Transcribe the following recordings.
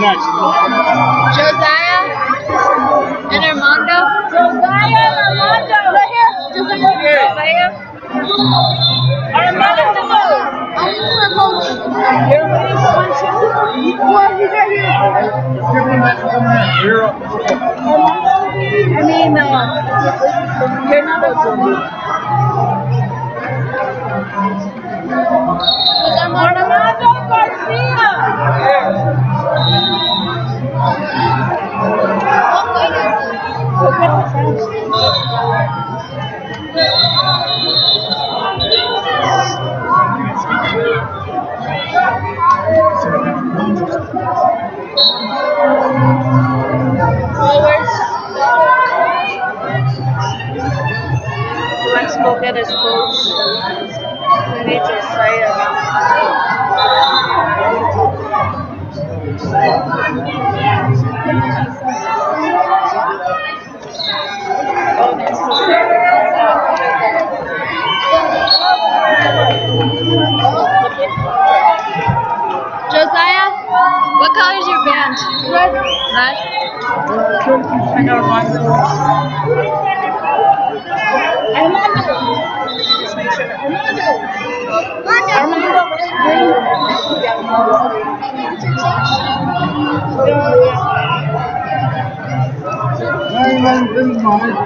next? Josiah and Armando. Josiah and Armando. Right here. Josiah. Armando. I'm for coach. You're waiting for one too? Well, he's right here. You're up. I mean, uh, you're not a go get his. We need Josiah. Oh, this Josiah, what color is your band? Red. Red? I Armando. Armando. Armando.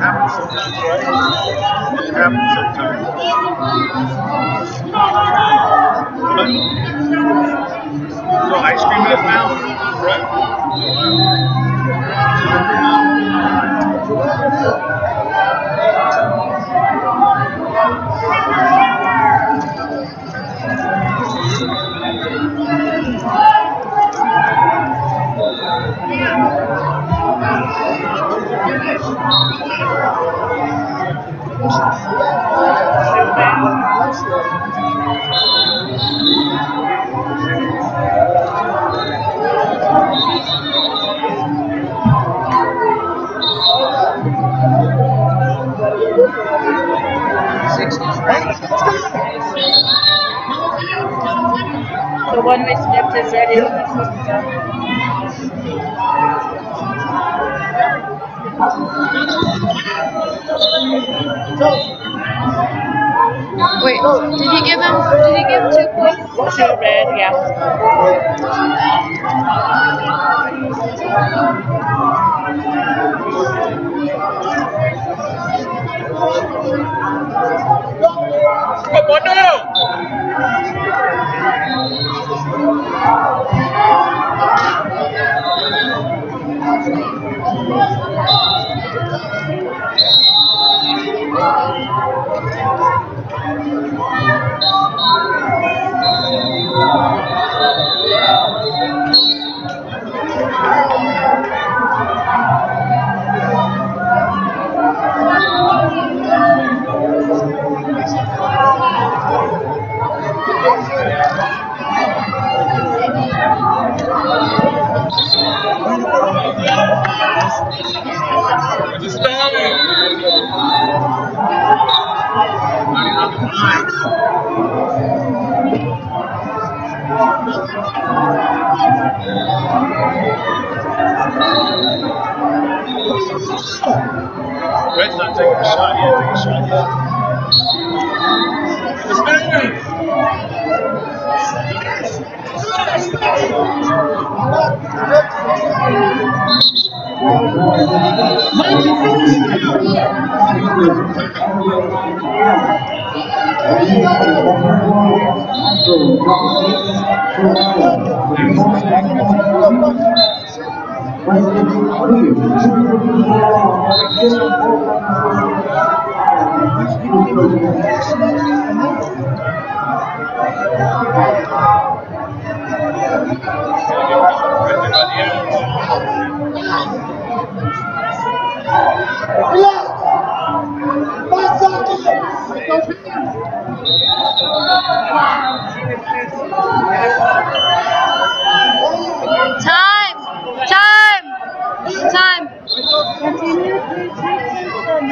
Happens sometimes, right? Happens sometimes. So ice cream in his mouth, The one we snipped is. Wait, did he give him? Did he give two points? Two red, yeah. Red's not taking a shot yet. Take a shot yet. It's banging. Time!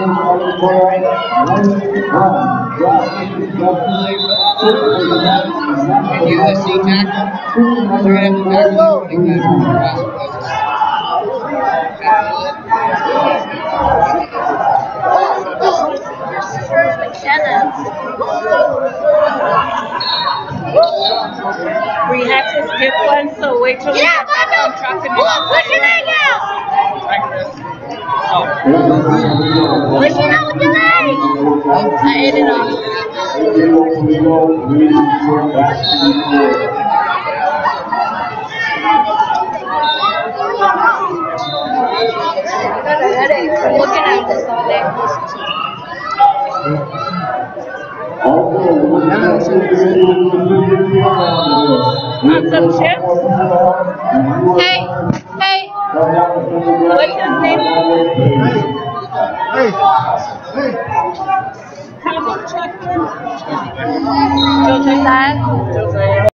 And you tackle? You're gonna have to tackle this pretty good. We had to skip one, so wait till we Yeah, get back on track and Look, push your leg out! Push it off. I'm looking at this all day. Want some chips? Hey, hey, What's his name? Hey, hey. Have 就推三，就这样。